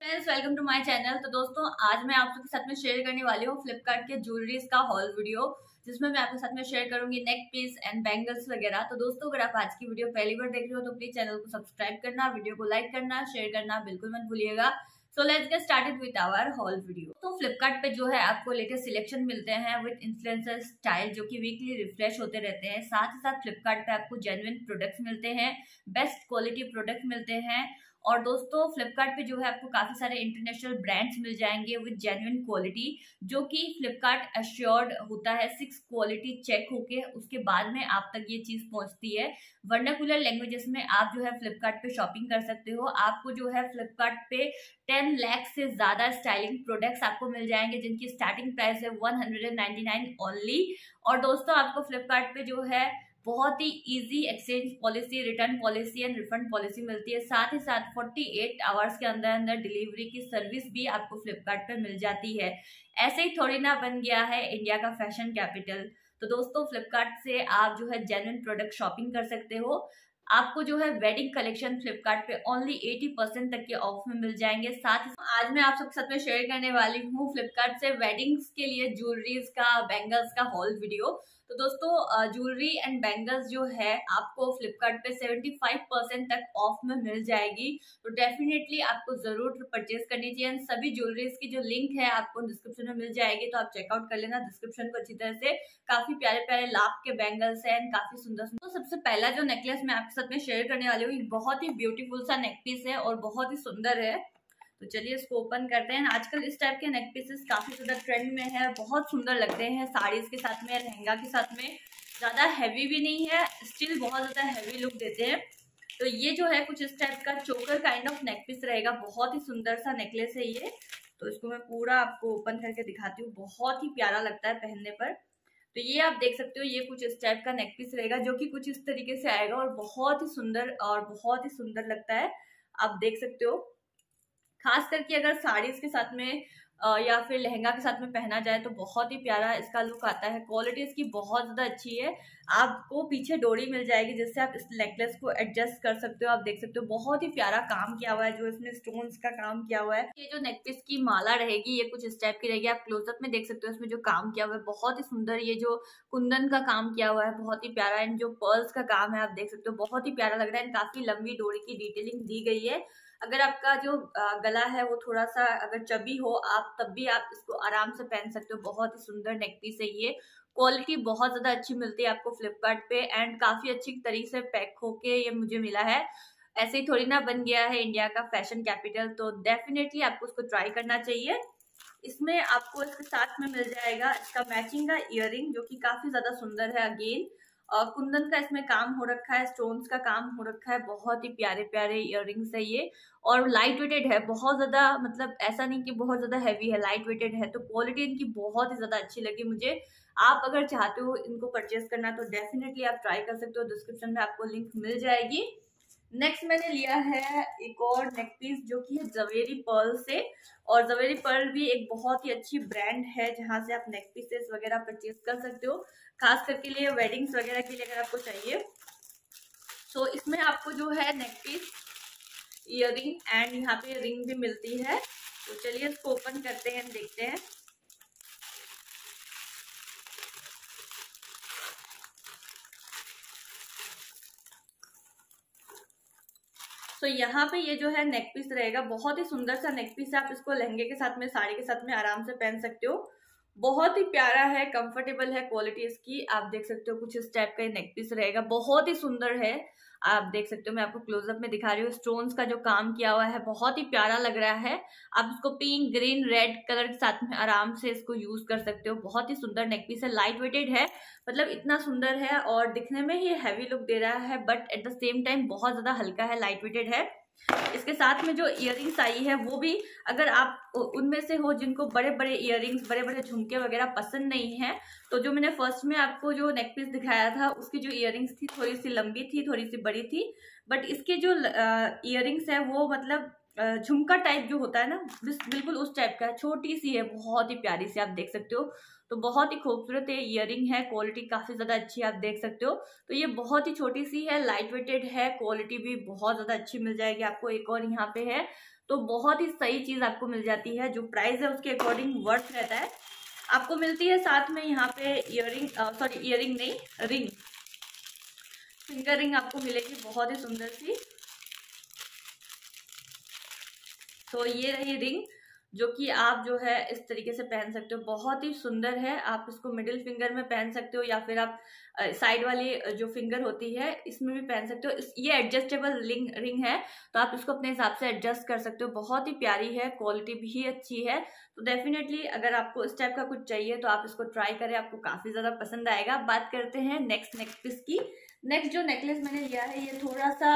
Friends welcome to my channel तो दोस्तों, आज मैं आप सबके साथ में शेयर करने वाली हूँ फ्लिपकार्ट के ज्वेलरीज का हॉल वीडियो जिसमें मैं आपके साथ में शेयर करूँगी नेक पीस एंड बैंगल्स वगैरह। तो दोस्तों, अगर आप आज की वीडियो पहली बार देख रहे हो तो प्लीज़ चैनल को सब्सक्राइब करना वीडियो को लाइक करना शेयर करना बिल्कुल मत भूलिएगा। So let's get started with our haul video तो फ्लिपकार्ट पे जो है, आपको लेटेस्ट सिलेक्शन मिलते हैं विद इन्फ्लुएंसर स्टाइल जो कि वीकली रिफ्रेश होते रहते हैं। साथ ही साथ फ्लिपकार्ट पे आपको जेन्युइन प्रोडक्ट्स मिलते हैं बेस्ट क्वालिटी प्रोडक्ट मिलते हैं। और दोस्तों फ्लिपकार्ट जो है आपको काफ़ी सारे इंटरनेशनल ब्रांड्स मिल जाएँगे विद जेन्युइन क्वालिटी जो कि फ्लिपकार्ट अश्योर्ड होता है सिक्स क्वालिटी चेक होके उसके बाद में आप तक ये चीज़ पहुँचती है। वर्नाकुलर लैंग्वेजेस में आप जो है फ्लिपकार्ट शॉपिंग कर सकते हो। आपको जो है फ्लिपकार्ट टेन लैख से ज़्यादा स्टाइलिंग प्रोडक्ट्स आपको मिल जाएँगे, जिनकी स्टार्टिंग प्राइस है वन ओनली और दोस्तों, आपको फ्लिपकार्ट जो है बहुत ही easy exchange policy return policy and refund policy मिलती है। साथ ही साथ 48 आवर्स के अंदर अंदर डिलीवरी की सर्विस भी आपको फ्लिपकार्ट पर मिल जाती है। ऐसे ही थोड़ी ना बन गया है इंडिया का फ़ैशन कैपिटल तो दोस्तों फ्लिपकार्ट से आप जो है जेन्युइन प्रोडक्ट शॉपिंग कर सकते हो। आपको जो है वेडिंग कलेक्शन फ्लिपकार्ट पे ओनली 80 परसेंट तक के ऑफ़ में मिल जाएँगे। साथ ही आज मैं आप सबके साथ में शेयर करने वाली हूँ फ्लिपकार्ट से वेडिंग्स के लिए ज्वेलरीज का बैंगल्स का हॉल वीडियो तो दोस्तों ज्वेलरी एंड बैंगल्स जो है, आपको फ्लिपकार्ट पे 75 परसेंट तक ऑफ़ में मिल जाएगी। तो डेफिनेटली आपको ज़रूर परचेज करनी चाहिए। एंड सभी ज्वेलरीज की जो लिंक है, आपको डिस्क्रिप्शन में मिल जाएगी। तो आप चेकआउट कर लेना डिस्क्रिप्शन को अच्छी तरह से। काफ़ी प्यारे प्यारे लाभ के बैंगल्स है। एंड काफ़ी सुंदर सुंदर तो सबसे पहला जो नेकलेस मैं आपके साथ में शेयर करने वाली हूँ बहुत ही ब्यूटीफुल सा नेकपीस है और बहुत ही सुंदर है। तो चलिए इसको ओपन करते हैं। आजकल इस टाइप के नेक पीसेस काफ़ी ज़्यादा ट्रेंड में है, बहुत सुंदर लगते हैं। साड़ीज के साथ में, लहंगा के साथ में ज़्यादा हैवी भी नहीं है स्टिल बहुत ज़्यादा हैवी लुक देते हैं। तो ये जो है कुछ इस टाइप का choker kind of neck piece रहेगा। बहुत ही सुंदर सा नेकलेस है ये। तो इसको मैं पूरा आपको ओपन करके दिखाती हूँ। बहुत ही प्यारा लगता है पहनने पर। तो ये आप देख सकते हो, ये कुछ इस टाइप का नेक पीस रहेगा जो कि कुछ इस तरीके से आएगा और बहुत ही सुंदर और बहुत ही सुंदर लगता है। आप देख सकते हो। खास करके अगर साड़ीज के साथ में या फिर लहंगा के साथ में पहना जाए तो बहुत ही प्यारा इसका लुक आता है। क्वालिटी इसकी बहुत ज़्यादा अच्छी है। आपको पीछे डोरी मिल जाएगी जिससे आप इस नेकलेस को एडजस्ट कर सकते हो, आप देख सकते हो। बहुत ही प्यारा काम किया हुआ है जो इसमें स्टोन्स का काम किया हुआ है। ये जो नेकपीस की माला रहेगी, ये कुछ इस टाइप की रहेगी। आप क्लोजअप में देख सकते हो इसमें जो काम किया हुआ है, बहुत ही सुंदर ये जो कुंदन का काम किया हुआ है, बहुत ही प्यारा। एंड जो पर्ल्स का काम है, आप देख सकते हो, बहुत ही प्यारा लग रहा है। काफ़ी लंबी डोरी की डिटेलिंग दी गई है। अगर आपका जो गला है वो थोड़ा सा अगर चबी हो, आप तब भी आप इसको आराम से पहन सकते हो। बहुत ही सुंदर नेक पीस है ये। क्वालिटी बहुत ज़्यादा अच्छी मिलती है आपको फ्लिपकार्ट पे एंड काफ़ी अच्छी तरीके से पैक होके ये मुझे मिला है। ऐसे ही थोड़ी ना बन गया है इंडिया का फ़ैशन कैपिटल तो डेफिनेटली आपको उसको ट्राई करना चाहिए। इसमें आपको इसके साथ में मिल जाएगा इसका मैचिंग का इयर जो कि काफ़ी ज़्यादा सुंदर है अगेन कुंदन का इसमें काम हो रखा है स्टोन्स का काम हो रखा है, बहुत ही प्यारे प्यारे इयर है ये। और लाइट वेटेड है, बहुत ज़्यादा मतलब ऐसा नहीं कि बहुत ज़्यादा हैवी है लाइट वेटेड है तो क्वालिटी इनकी बहुत ही ज़्यादा अच्छी लगी मुझे। आप अगर चाहते हो इनको परचेज करना तो डेफिनेटली आप ट्राई कर सकते हो डिस्क्रिप्शन में आपको लिंक मिल जाएगी। नेक्स्ट मैंने लिया है एक और नेक पीस जो कि है जवेरी पर्ल से। और जवेरी पर्ल भी एक बहुत ही अच्छी ब्रांड है जहाँ से आप नेक पीसेस वगैरह परचेज कर सकते हो। खास करके लिए वेडिंग्स वगैरह के लिए अगर आपको चाहिए। तो इसमें आपको जो है नेक पीस इयर एंड यहाँ पे रिंग भी मिलती है। तो चलिए इसको ओपन करते हैं, देखते हैं। तो यहाँ पे ये जो है नेक पीस रहेगा, बहुत ही सुंदर सा नेक पीस है, आप इसको लहंगे के साथ में, साड़ी के साथ में आराम से पहन सकते हो। बहुत ही प्यारा है कंफर्टेबल है क्वालिटी इसकी, आप देख सकते हो कुछ इस टाइप का नेक पीस रहेगा, बहुत ही सुंदर है। आप देख सकते हो, मैं आपको क्लोजअप में दिखा रही हूँ। स्टोन्स का जो काम किया हुआ है, बहुत ही प्यारा लग रहा है। आप इसको पिंक ग्रीन रेड कलर के साथ में आराम से इसको यूज़ कर सकते हो। बहुत ही सुंदर नेक पीस है लाइट वेटेड है मतलब इतना सुंदर है और दिखने में ही हैवी लुक दे रहा है but at the same time बहुत ज़्यादा हल्का है लाइट वेटेड है। इसके साथ में जो इयर आई है, वो भी अगर आप उनमें से हो जिनको बड़े बड़े इयर बड़े बड़े झुमके वगैरह पसंद नहीं है तो जो मैंने फ़र्स्ट में आपको जो नेक पीस दिखाया था, उसकी जो इयर थी थोड़ी सी लंबी थी थोड़ी सी बड़ी थी बट इसके जो इयर है, वो मतलब झुमका टाइप जो होता है ना बिल्कुल उस टाइप का है, छोटी सी है, बहुत ही प्यारी सी आप देख सकते हो तो बहुत ही खूबसूरत ये इयर है क्वालिटी काफ़ी ज़्यादा अच्छी आप देख सकते हो। तो ये बहुत ही छोटी सी है लाइट वेटेड है क्वालिटी भी बहुत ज़्यादा अच्छी मिल जाएगी आपको, एक और यहाँ पे है। तो बहुत ही सही चीज़ आपको मिल जाती है, जो प्राइस है उसके अकॉर्डिंग वर्थ रहता है। आपको मिलती है साथ में यहाँ पे इयरिंग सॉरी इयरिंग नहीं रिंग फिंगर रिंग आपको मिलेगी बहुत ही सुंदर सी। तो ये रही रिंग जो कि आप जो है इस तरीके से पहन सकते हो। बहुत ही सुंदर है। आप इसको मिडिल फिंगर में पहन सकते हो या फिर आप साइड वाली जो फिंगर होती है, इसमें भी पहन सकते हो। ये एडजस्टेबल रिंग रिंग है तो आप इसको अपने हिसाब से एडजस्ट कर सकते हो। बहुत ही प्यारी है क्वालिटी भी अच्छी है। तो डेफिनेटली अगर आपको इस टाइप का कुछ चाहिए तो आप इसको ट्राई करें, आपको काफ़ी ज़्यादा पसंद आएगा। बात करते हैं नेक्स्ट नेकलेस की। नेक्स्ट जो नेकलेस मैंने लिया है, ये थोड़ा सा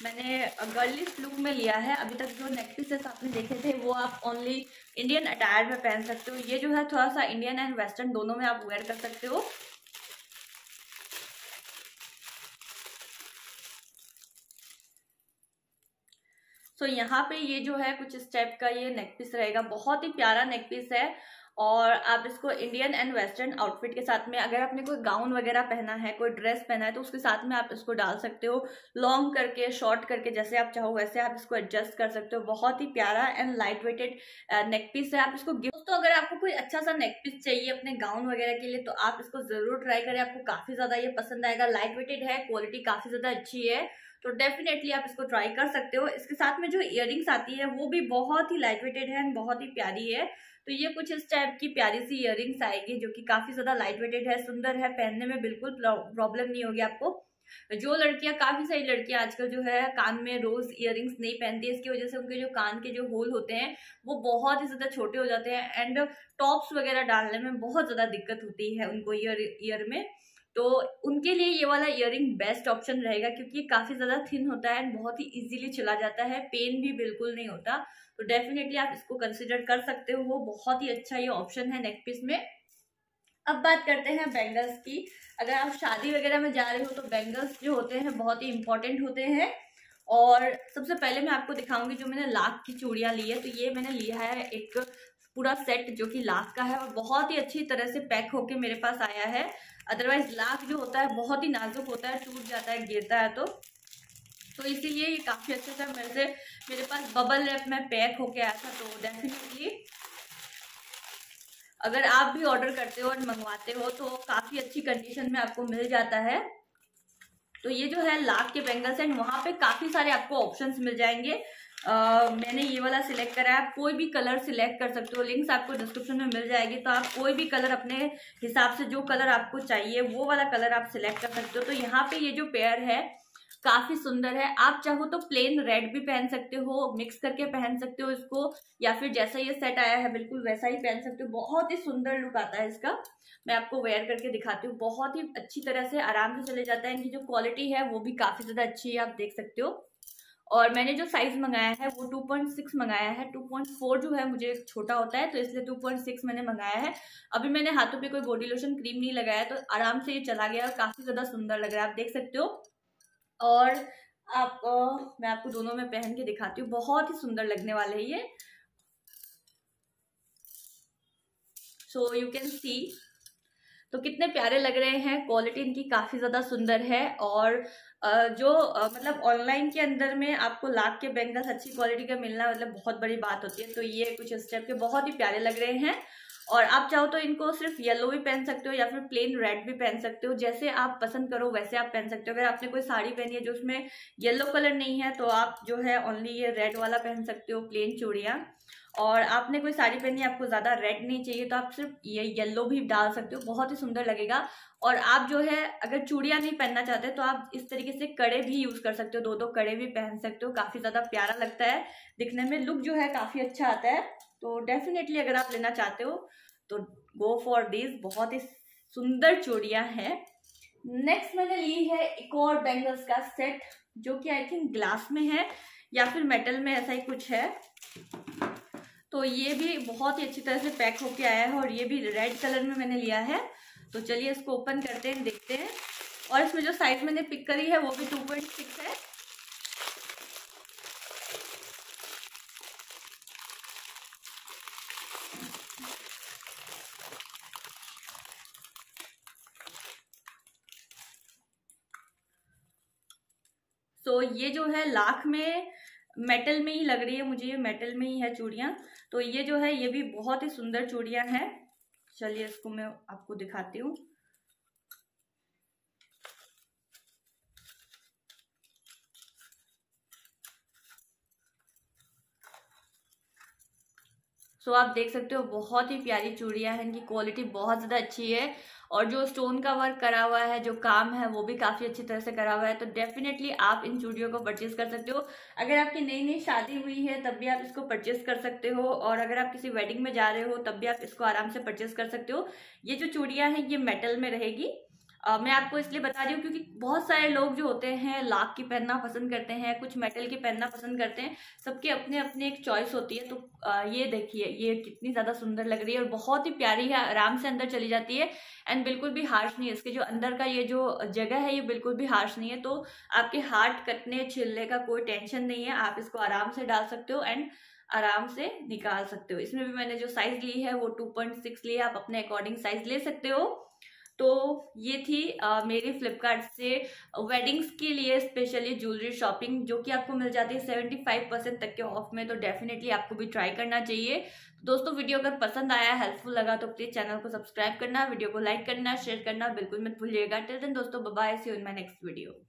मैंने गर्लिश लुक में लिया है। अभी तक जो नेक पीसेस आपने देखे थे वो आप ओनली इंडियन अटायर में पहन सकते हो। ये जो है थोड़ा सा इंडियन एंड वेस्टर्न दोनों में आप वेयर कर सकते हो। सो so, यहाँ पे ये जो है कुछ इस टाइप का ये नेक पीस रहेगा। बहुत ही प्यारा नेक पीस है। और आप इसको इंडियन एंड वेस्टर्न आउटफिट के साथ में, अगर आपने कोई गाउन वगैरह पहना है, कोई ड्रेस पहना है तो उसके साथ में आप इसको डाल सकते हो। लॉन्ग करके शॉर्ट करके, जैसे आप चाहो वैसे आप इसको एडजस्ट कर सकते हो। बहुत ही प्यारा and light weighted neck piece है। आप इसको गिफ्ट तो अगर आपको कोई अच्छा सा नेक पीस चाहिए अपने गाउन वगैरह के लिए तो आप इसको ज़रूर ट्राई करें। आपको काफ़ी ज़्यादा ये पसंद आएगा। लाइट वेटेड है क्वालिटी काफ़ी ज़्यादा अच्छी है तो डेफिनेटली आप इसको ट्राई कर सकते हो। इसके साथ में जो इयर आती है, वो भी बहुत ही लाइट वेटेड है एंड बहुत ही प्यारी है। तो ये कुछ इस टाइप की प्यारी सी इयर आएगी जो कि काफ़ी ज़्यादा लाइट वेटेड है, सुंदर है, पहनने में बिल्कुल प्रॉब्लम नहीं होगी आपको। जो लड़कियाँ, काफ़ी सारी लड़कियाँ आजकल जो है कान में रोज इयर नहीं पहनती है इसकी वजह से उनके जो कान के जो होल होते हैं, वो बहुत ही ज़्यादा छोटे हो जाते हैं। एंड टॉप्स वगैरह डालने में बहुत ज़्यादा दिक्कत होती है उनको ईयर ईयर में। तो उनके लिए ये वाला इयर बेस्ट ऑप्शन रहेगा क्योंकि ये काफ़ी ज़्यादा थिन होता है एंड बहुत ही इजीली चला जाता है पेन भी बिल्कुल नहीं होता। तो डेफिनेटली आप इसको कंसिडर कर सकते हो, वो बहुत ही अच्छा ये ऑप्शन है नेक पीस में। अब बात करते हैं बैंगल्स की। अगर आप शादी वगैरह में जा रहे हो तो बैंगल्स जो होते हैं बहुत ही इंपॉर्टेंट होते हैं। और सबसे पहले मैं आपको दिखाऊँगी जो मैंने लाख की चूड़ियाँ ली है तो ये मैंने लिया है एक पूरा सेट जो कि लाख का है और बहुत ही अच्छी तरह से पैक होके मेरे पास आया है। अदरवाइज़ लाख जो होता है, बहुत ही नाजुक होता है, टूट जाता है, गिरता है तो। तो इसीलिए ये काफ़ी अच्छे से मेरे से, मेरे पास बबल रैप में पैक होके आया था तो डेफिनेटली अगर आप भी ऑर्डर करते हो और मंगवाते हो तो काफ़ी अच्छी कंडीशन में आपको मिल जाता है। तो ये जो है लाख के बैंगल्स एंड वहाँ पे काफ़ी सारे आपको ऑप्शंस मिल जाएँगे। मैंने ये वाला सिलेक्ट करा है। आप कोई भी कलर सिलेक्ट कर सकते हो। लिंक्स आपको डिस्क्रिप्शन में मिल जाएगी। तो आप कोई भी कलर अपने हिसाब से जो कलर आपको चाहिए, वो वाला कलर आप सिलेक्ट कर सकते हो। तो यहाँ पे ये जो पेयर है, काफ़ी सुंदर है। आप चाहो तो प्लेन रेड भी पहन सकते हो मिक्स करके पहन सकते हो इसको, या फिर जैसा ये सेट आया है, बिल्कुल वैसा ही पहन सकते हो। बहुत ही सुंदर लुक आता है इसका। मैं आपको वेयर करके दिखाती हूँ। बहुत ही अच्छी तरह से आराम से चले जाता है। इनकी जो क्वालिटी है, वो भी काफ़ी ज़्यादा अच्छी है, आप देख सकते हो। और मैंने जो साइज़ मंगाया है वो 2.6 मंगाया है। 2.4 जो है मुझे छोटा होता है तो इसलिए 2.6 मैंने मंगाया है। अभी मैंने हाथों पे कोई बॉडी लोशन क्रीम नहीं लगाया तो आराम से ये चला गया और काफ़ी ज़्यादा सुंदर लग रहा है आप देख सकते हो। और आप आ, मैं आपको दोनों में पहन के दिखाती हूँ बहुत ही सुंदर लगने वाले है ये। सो यू कैन सी तो कितने प्यारे लग रहे हैं। क्वालिटी इनकी काफ़ी ज़्यादा सुंदर है और जो मतलब ऑनलाइन के अंदर में आपको लाख के बैंगल्स अच्छी क्वालिटी का मिलना मतलब बहुत बड़ी बात होती है। तो ये कुछ स्टेप के बहुत ही प्यारे लग रहे हैं। और आप चाहो तो इनको सिर्फ़ येलो भी पहन सकते हो या फिर प्लेन रेड भी पहन सकते हो। जैसे आप पसंद करो, वैसे आप पहन सकते हो। अगर आपने कोई साड़ी पहनी है जो उसमें येलो कलर नहीं है तो आप जो है ओनली ये रेड वाला पहन सकते हो प्लेन चूड़िया। और आपने कोई साड़ी पहनी है, आपको ज़्यादा रेड नहीं चाहिए तो आप सिर्फ़ ये येलो भी डाल सकते हो। बहुत ही सुंदर लगेगा। और आप जो है, अगर चूड़ियाँ नहीं पहनना चाहते तो आप इस तरीके से कड़े भी यूज़ कर सकते हो। दो दो कड़े भी पहन सकते हो। काफ़ी ज़्यादा प्यारा लगता है। दिखने में लुक जो है काफ़ी अच्छा आता है। तो डेफिनेटली अगर आप लेना चाहते हो तो गो फॉर दिस बहुत ही सुंदर चूड़ियाँ हैं। नेक्स्ट मैंने ली है एक और बैंगल्स का सेट जो कि आई थिंक ग्लास में है, या फिर मेटल में ऐसा ही कुछ है। तो ये भी बहुत ही अच्छी तरह से पैक होके आया है, और ये भी रेड कलर में मैंने लिया है। तो चलिए इसको ओपन करते हैं, देखते हैं। और इसमें जो साइज़ मैंने पिक करी है, वो भी टू पॉइंट सिक्स है तो ये जो है लाख में मेटल में ही लग रही है मुझे, ये मेटल में ही है चूड़ियाँ। तो ये जो है, ये भी बहुत ही सुंदर चूड़ियाँ हैं। चलिए इसको मैं आपको दिखाती हूँ। सो आप देख सकते हो, बहुत ही प्यारी चूड़ियाँ हैं, इनकी क्वालिटी बहुत ज़्यादा अच्छी है। और जो स्टोन का वर्क करा हुआ है, जो काम है, वो भी काफ़ी अच्छी तरह से करा हुआ है तो डेफिनेटली आप इन चूड़ियों को परचेज कर सकते हो। अगर आपकी नई नई शादी हुई है, तब भी आप इसको परचेस कर सकते हो, और अगर आप किसी वेडिंग में जा रहे हो, तब भी आप इसको आराम से परचेज कर सकते हो। ये जो चूड़ियाँ हैं, ये मेटल में रहेगी। मैं आपको इसलिए बता रही हूँ क्योंकि बहुत सारे लोग जो होते हैं, लाख की पहनना पसंद करते हैं, कुछ मेटल की पहनना पसंद करते हैं, सबके अपने अपने एक चॉइस होती है। तो ये देखिए, ये कितनी ज़्यादा सुंदर लग रही है और बहुत ही प्यारी है, आराम से अंदर चली जाती है एंड बिल्कुल भी हार्श नहीं है। इसके जो अंदर का ये जो जगह है, ये बिल्कुल भी हार्श नहीं है। तो आपके हार्ट कटने, छिलने का कोई टेंशन नहीं है, आप इसको आराम से डाल सकते हो एंड आराम से निकाल सकते हो। इसमें भी मैंने जो साइज़ ली है, वो टू पॉइंट सिक्स लिया आप अपने अकॉर्डिंग साइज़ ले सकते हो। तो ये थी आ, मेरी फ्लिपकार्ट से वेडिंग्स के लिए स्पेशली ज्वेलरी शॉपिंग जो कि आपको मिल जाती है सेवेंटी फाइव परसेंट तक के ऑफ़ में तो डेफिनेटली आपको भी ट्राई करना चाहिए। दोस्तों वीडियो अगर पसंद आया हेल्पफुल लगा तो प्लीज़ चैनल को सब्सक्राइब करना वीडियो को लाइक करना शेयर करना बिल्कुल मत भूलिएगा। टिल दिन दोस्तों bye see in my next video